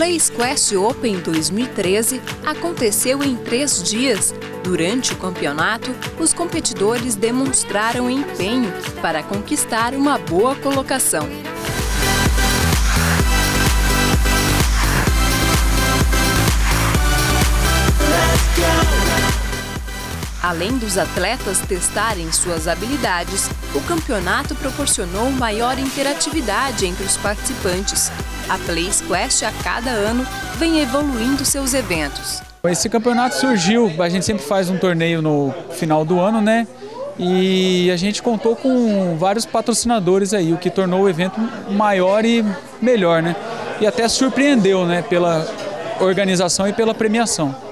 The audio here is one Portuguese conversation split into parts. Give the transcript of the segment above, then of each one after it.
Play Squash Open 2013 aconteceu em três dias. Durante o campeonato, os competidores demonstraram empenho para conquistar uma boa colocação. Além dos atletas testarem suas habilidades, o campeonato proporcionou maior interatividade entre os participantes. A Play Squash, a cada ano, vem evoluindo seus eventos. Esse campeonato surgiu, a gente sempre faz um torneio no final do ano, né? E a gente contou com vários patrocinadores aí, o que tornou o evento maior e melhor, né? E até surpreendeu, né, pela organização e pela premiação.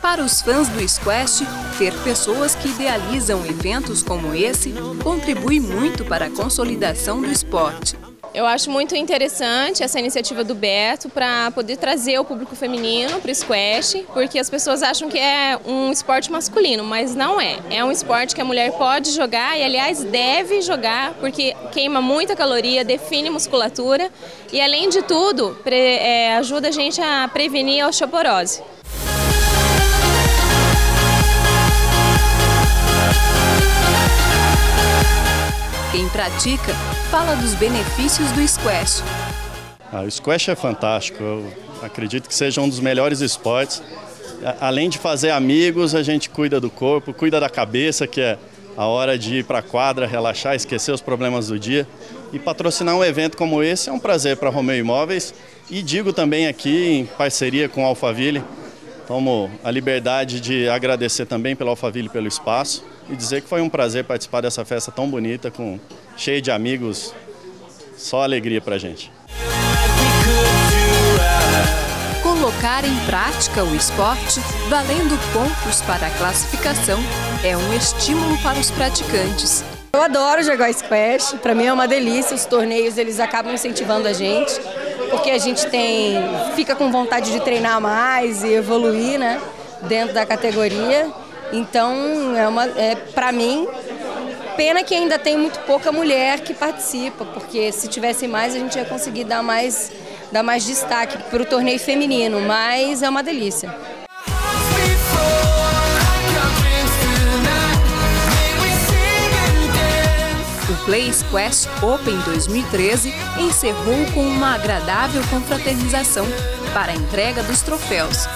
Para os fãs do squash, ter pessoas que idealizam eventos como esse contribui muito para a consolidação do esporte. Eu acho muito interessante essa iniciativa do Beto para poder trazer o público feminino para o squash, porque as pessoas acham que é um esporte masculino, mas não é. É um esporte que a mulher pode jogar e, aliás, deve jogar, porque queima muita caloria, define musculatura e, além de tudo, é, ajuda a gente a prevenir a osteoporose. Quem pratica fala dos benefícios do squash. Ah, o squash é fantástico, eu acredito que seja um dos melhores esportes. Além de fazer amigos, a gente cuida do corpo, cuida da cabeça, que é a hora de ir para a quadra, relaxar, esquecer os problemas do dia. E patrocinar um evento como esse é um prazer para Romeu Imóveis. E digo também aqui, em parceria com a Alphaville, tomo a liberdade de agradecer também pela Alphaville pelo espaço e dizer que foi um prazer participar dessa festa tão bonita, com cheia de amigos, só alegria pra gente. Colocar em prática o esporte, valendo pontos para a classificação, é um estímulo para os praticantes. Eu adoro jogar squash, para mim é uma delícia, os torneios eles acabam incentivando a gente, porque a gente tem fica com vontade de treinar mais e evoluir, né, dentro da categoria. Então, é uma, é, para mim, pena que ainda tem muito pouca mulher que participa, porque se tivesse mais a gente ia conseguir dar mais, dar mais destaque para o torneio feminino, mas é uma delícia. O Play Squash Open 2013 encerrou com uma agradável confraternização para a entrega dos troféus.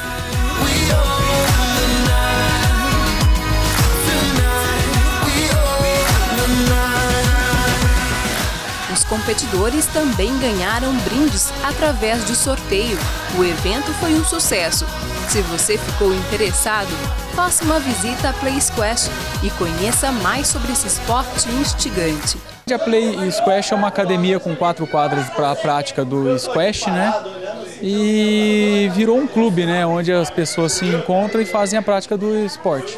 Os competidores também ganharam brindes através de sorteio. O evento foi um sucesso. Se você ficou interessado, faça uma visita à Play Squash e conheça mais sobre esse esporte instigante. A Play Squash é uma academia com quatro quadras para a prática do squash, né? E virou um clube, né? Onde as pessoas se encontram e fazem a prática do esporte.